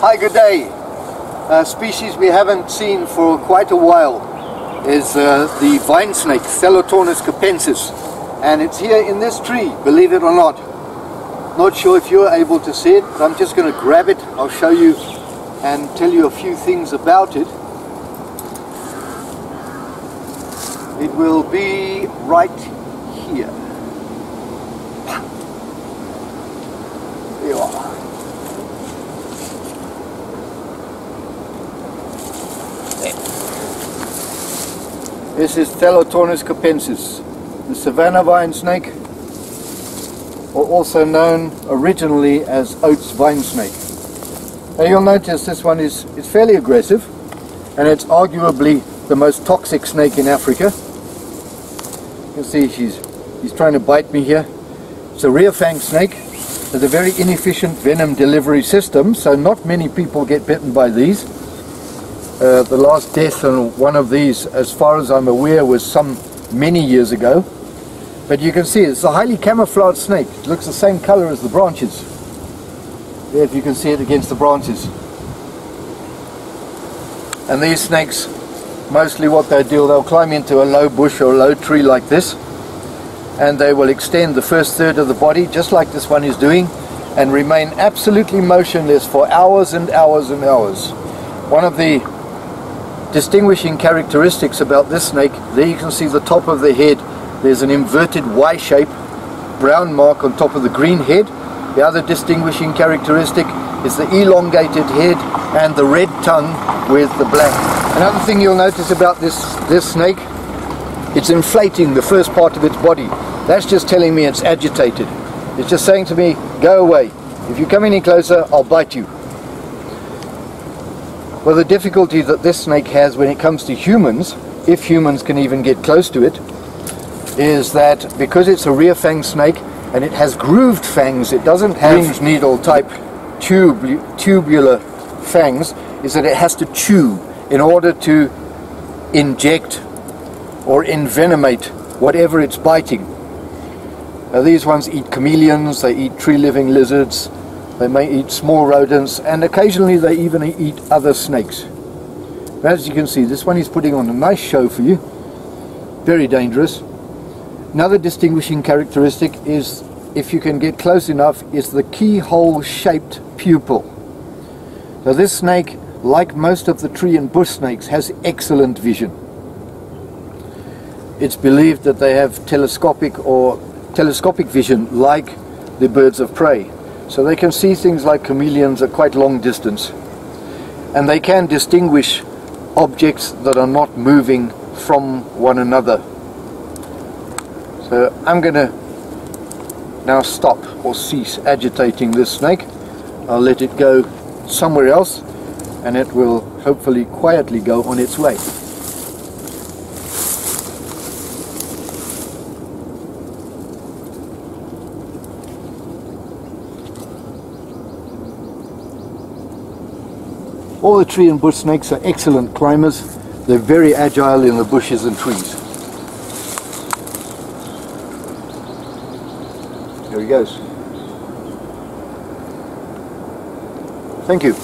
Hi, good day. A species we haven't seen for quite a while is uh, the vine snake, Thelotornis capensis. And it's here in this tree, believe it or not. Not sure if you're able to see it, but I'm just going to grab it. I'll show you and tell you a few things about it. It will be right here. There you are. This is Thelotornis capensis, the savanna vine snake, or also known originally as Oates vine snake. Now you'll notice this one is, is fairly aggressive, and it's arguably the most toxic snake in Africa. You can see she's, he's trying to bite me here. It's a rear fang snake with a very inefficient venom delivery system, so not many people get bitten by these. Uh, the last death on one of these, as far as I'm aware, was some many years ago. But you can see it's a highly camouflaged snake. It looks the same color as the branches. There, if you can see it against the branches. And these snakes, mostly what they do, they'll climb into a low bush or low tree like this. And they will extend the first third of the body, just like this one is doing, and remain absolutely motionless for hours and hours and hours. One of the distinguishing characteristics about this snake, there you can see the top of the head, there's an inverted Y shape, brown mark on top of the green head. The other distinguishing characteristic is the elongated head and the red tongue with the black. Another thing you'll notice about this, this snake, it's inflating the first part of its body. That's just telling me it's agitated. It's just saying to me, go away. If you come any closer, I'll bite you. Well, the difficulty that this snake has when it comes to humans, if humans can even get close to it, is that because it's a rear fang snake and it has grooved fangs, it doesn't have winged needle type tube, tubular fangs, is that it has to chew in order to inject or envenomate whatever it's biting. Now these ones eat chameleons, they eat tree-living lizards, they may eat small rodents and occasionally they even eat other snakes. As you can see, this one is putting on a nice show for you. Very dangerous. Another distinguishing characteristic is, if you can get close enough, is the keyhole shaped pupil. Now this snake, like most of the tree and bush snakes, has excellent vision. It's believed that they have telescopic or telescopic vision like the birds of prey. So they can see things like chameleons at quite long distance. And they can distinguish objects that are not moving from one another. So I'm going to now stop or cease agitating this snake. I'll let it go somewhere else and it will hopefully quietly go on its way. All the tree and bush snakes are excellent climbers. They're very agile in the bushes and trees. There he goes. Thank you.